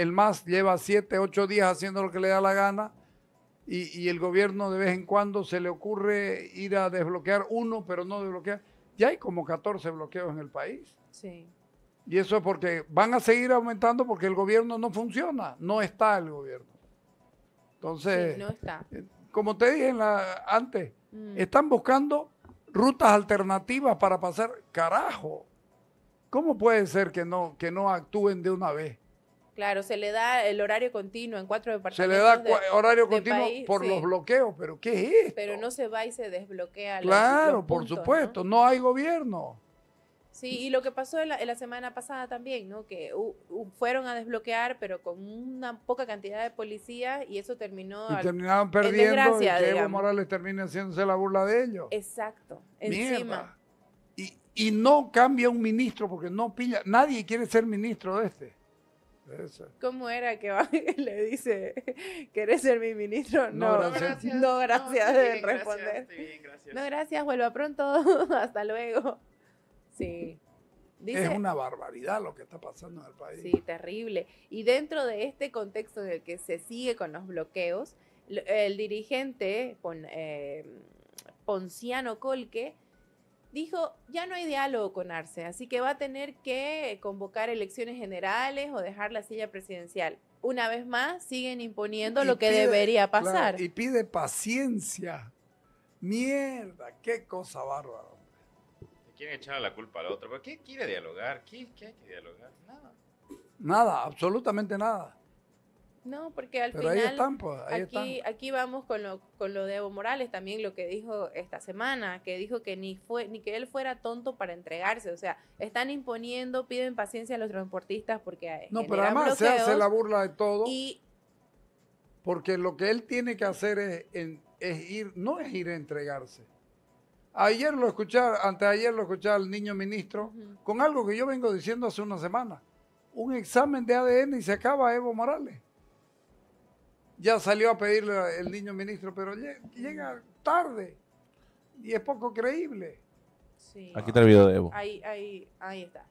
el MAS lleva siete, ocho días haciendo lo que le da la gana y, y el gobierno de vez en cuando se le ocurre ir a desbloquear uno, pero no desbloquear. Ya hay como 14 bloqueos en el país. Sí. Y eso es porque van a seguir aumentando porque el gobierno no funciona, no está el gobierno. Entonces, Sí, no está. eh, como te dije en la, antes, Mm. están buscando rutas alternativas para pasar. Carajo, ¿cómo puede ser que no, que no actúen de una vez? Claro, se le da el horario continuo en cuatro Se departamentos. le da de- horario continuo país, por sí. los bloqueos, pero ¿qué es esto? Pero no se va y se desbloquea. los- claro, los por puntos, ¿no? supuesto, ¿no? hay gobierno. Sí, y lo que pasó en la, en la semana pasada también, ¿no? Que hu- hu- fueron a desbloquear, pero con una poca cantidad de policías y eso terminó. Y al- terminaron perdiendo y que Evo. Morales termine haciéndose la burla de ellos. Exacto, Mierda. encima. Y, y no cambia un ministro porque no pilla, nadie quiere ser ministro de este. Eso. ¿Cómo era que va le dice, ¿querés ser mi ministro? No, No, gracias. no, gracias, bien, gracias, responder. estoy bien, gracias. No, gracias, vuelva pronto, hasta luego. Sí. Dice, Es una barbaridad lo que está pasando en el país. Sí, terrible. Y dentro de este contexto en el que se sigue con los bloqueos, el dirigente Pon- eh, Ponciano Colque dijo, ya no hay diálogo con Arce, así que va a tener que convocar elecciones generales o dejar la silla presidencial. Una vez más, siguen imponiendo Y lo que pide- debería claro, pasar. y pide paciencia. Mierda, qué cosa bárbara. Le quieren echar la culpa al otro. ¿Pero qué quiere dialogar? ¿Qué, qué hay que dialogar? Nada. Nada, absolutamente nada. No, porque al Pero ahí final... están, pues, ahí Aquí, están. aquí vamos con lo, con lo de Evo Morales, también lo que dijo esta semana, que dijo que ni fue, ni que él fuera tonto para entregarse. O sea, están imponiendo, piden paciencia a los transportistas porque No, pero además se hace la burla de todo. y Porque lo que él tiene que hacer es, en- es ir, no es ir a entregarse. Ayer lo escuché, anteayer lo escuché al niño ministro con algo que yo vengo diciendo hace una semana. Un examen de ADN y se acaba Evo Morales. Ya salió a pedirle el niño ministro, pero lle- llega tarde y es poco creíble. sí, Aquí está el video de Evo. ahí, ahí, ahí está.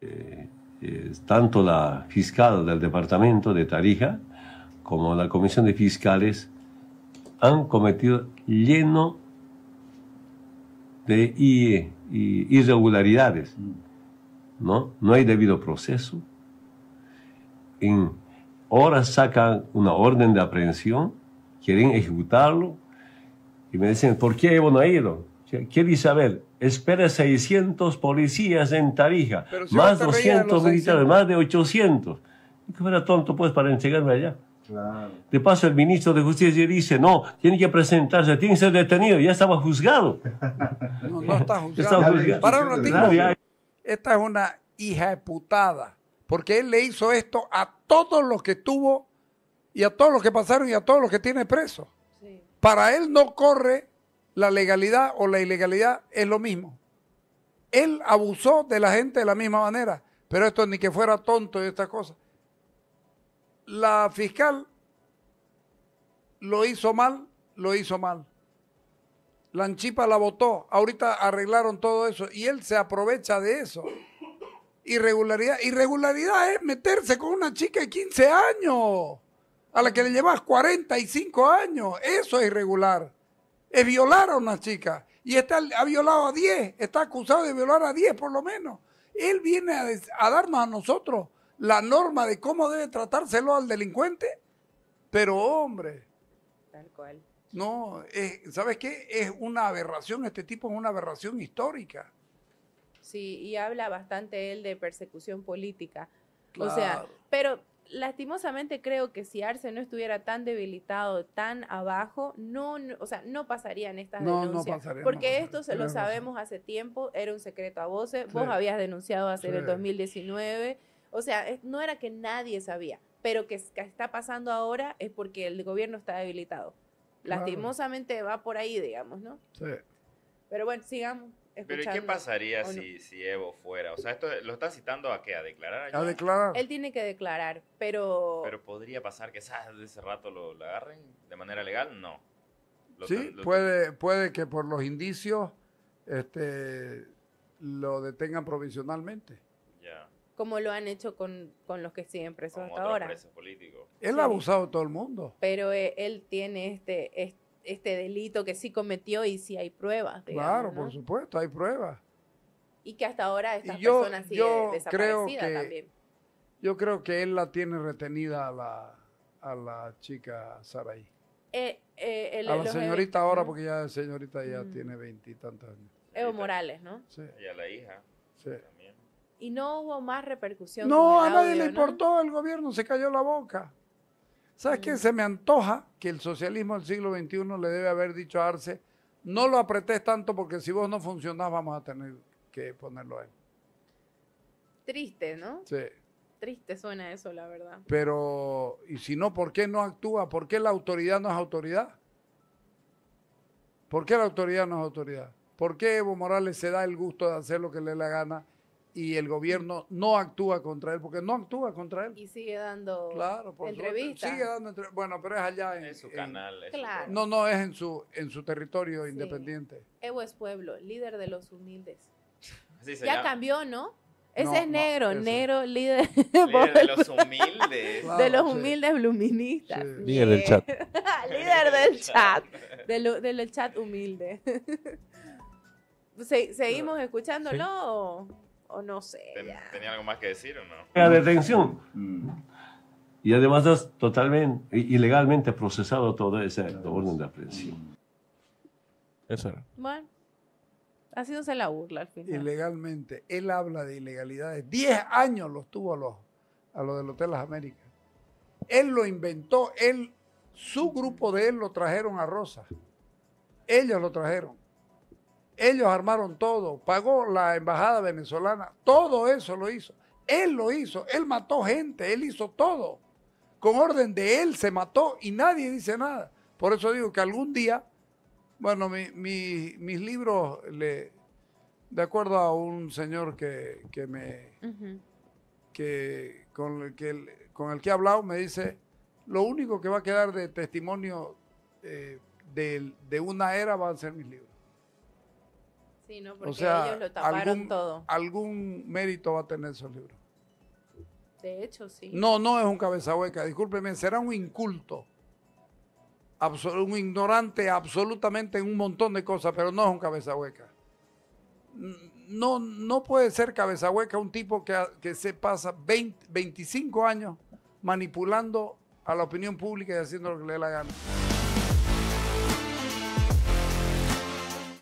eh, tanto la fiscal del departamento de Tarija como la comisión de fiscales han cometido lleno de i- i- irregularidades. ¿no? no hay debido proceso. En horas sacan una orden de aprehensión, quieren ejecutarlo y me dicen, ¿por qué Evo no ha ido? ¿Qué dice? A ver, espera 600 policías en Tarija, más ahora te reías de 200 los militares, 600. más de 800. ¿Y que fuera tonto pues para entregarme allá? De paso, el ministro de Justicia dice, no, tiene que presentarse, tiene que ser detenido, ya estaba juzgado. No, no está Ya estaba juzgado. juzgado. Para un ratito. Claro, Esta es una hija de putada. Porque él le hizo esto a todos los que tuvo y a todos los que pasaron y a todos los que tiene presos. Sí. Para él no corre la legalidad o la ilegalidad, es lo mismo. Él abusó de la gente de la misma manera, pero esto ni que fuera tonto y estas cosas. La fiscal lo hizo mal, lo hizo mal. La anchipa la votó, ahorita arreglaron todo eso y él se aprovecha de eso. Irregularidad, irregularidad es meterse con una chica de 15 años, a la que le llevas 45 años, eso es irregular. Es violar a una chica y está, ha violado a 10, está acusado de violar a 10 por lo menos. Él viene a, darnos a nosotros la norma de cómo debe tratárselo al delincuente, pero hombre, Tal cual. no, es- ¿sabes qué? Es una aberración, este tipo es una aberración histórica. Sí, y habla bastante él de persecución política. O sea, Claro. pero lastimosamente creo que si Arce no estuviera tan debilitado, tan abajo, no, no- o sea, no pasarían estas No, no denuncias. pasaría, porque pasaría, esto se lo sabemos hace tiempo, era un secreto a voces, vos habías denunciado hace el Sí. 2019, o sea, no era que nadie sabía, pero que, que está pasando ahora es porque el gobierno está debilitado. Claro. Lastimosamente va por ahí, digamos, ¿no? Sí. Pero bueno, sigamos Pero ¿y qué pasaría si, si Evo fuera? O sea, esto lo está citando a qué? ¿A declarar? allá? A declarar. Él tiene que declarar, pero... Pero podría pasar que ¿sabes? de ese rato lo, lo agarren de manera legal, no. Lo Sí, lo puede, puede que por los indicios este, lo detengan provisionalmente. Ya. como lo han hecho con, con los que siguen presos Como hasta otros ahora. presos políticos. Él Sí. ha abusado de todo el mundo. Pero eh, él tiene este, es- este delito que sí cometió y sí hay pruebas, digamos, claro, ¿no? por supuesto, hay pruebas. Y que hasta ahora esta Y yo- persona sigue yo creo desaparecida que- también. Yo creo que él la tiene retenida a la, a la chica Saraí. Eh, eh, el- A la señorita ahora, ¿no? porque ya señorita ya Mm. tiene veintitantos años. Evo Morales, ¿no? Sí, Y a la hija sí. también. Y no hubo más repercusión. No, a nadie audio, le ¿no? importó, el gobierno se cayó la boca. ¿Sabes qué? Se me antoja que el socialismo del siglo XXI le debe haber dicho a Arce, no lo apretés tanto porque si vos no funcionás vamos a tener que ponerlo a él. Triste, ¿no? Sí. Triste suena eso, la verdad. Pero, y si no, ¿por qué no actúa? ¿Por qué la autoridad no es autoridad? ¿Por qué la autoridad no es autoridad? ¿Por qué Evo Morales se da el gusto de hacer lo que le dé la gana y el gobierno no actúa contra él? Porque no actúa contra él. Y sigue dando Claro, entrevistas. Sigue dando entre- Bueno, pero es allá en, su en- canal. su Claro. todo. no, no, es en su, en su territorio Sí. independiente. Evo es pueblo, líder de los humildes. Así se Ya llama. cambió, ¿no? Ese No, es negro, negro, líder Líder de los humildes. Claro, de los sí. humildes bluministas. Sí. Líder del chat. líder del chat. de lo- del chat humilde. Se- ¿Seguimos escuchándolo o, no sé? Ten- ya? ¿Tenía algo más que decir o no? La detención. Y además es totalmente, ilegalmente procesado todo ese orden de aprehensión. Eso era. Bueno, haciéndose la burla al final. Ilegalmente. Él habla de ilegalidades. Diez años los tuvo a los, a los del Hotel Las Américas. Él lo inventó. Él, su grupo de él lo trajeron a Rosa. Ellos lo trajeron. Ellos armaron todo. Pagó la embajada venezolana. Todo eso lo hizo. Él lo hizo. Él mató gente. Él hizo todo. Con orden de él se mató y nadie dice nada. Por eso digo que algún día, bueno, mi- mi- mis libros, le, de acuerdo a un señor que, que me, que, con, el que, con el que he hablado, me dice, lo único que va a quedar de testimonio eh, del- de, una era van a ser mis libros. Sí, ¿no? Porque O sea, ellos lo taparon algún, todo. algún mérito va a tener esos libros. De hecho, sí. No, no es un cabeza hueca, discúlpeme, será un inculto, un ignorante absolutamente en un montón de cosas, pero no es un cabeza hueca. No, no puede ser cabeza hueca un tipo que, que se pasa 20, 25 años manipulando a la opinión pública y haciendo lo que le dé la gana.